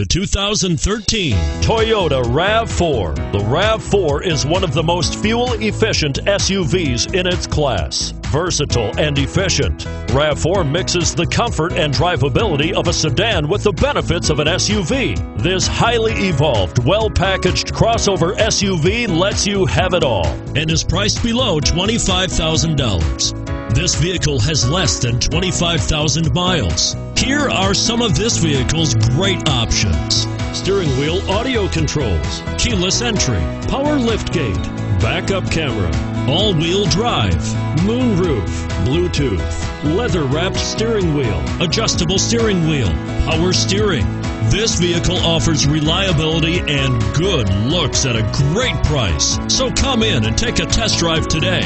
The 2013 Toyota RAV4. The RAV4 is one of the most fuel efficient SUVs in its class. Versatile and efficient, RAV4 mixes the comfort and drivability of a sedan with the benefits of an SUV. This highly evolved, well packaged crossover SUV lets you have it all and is priced below $25,000. This vehicle has less than 25,000 miles. Here are some of this vehicle's great options. Steering wheel audio controls, keyless entry, power liftgate, backup camera, all-wheel drive, moonroof, Bluetooth, leather-wrapped steering wheel, adjustable steering wheel, power steering. This vehicle offers reliability and good looks at a great price. So come in and take a test drive today.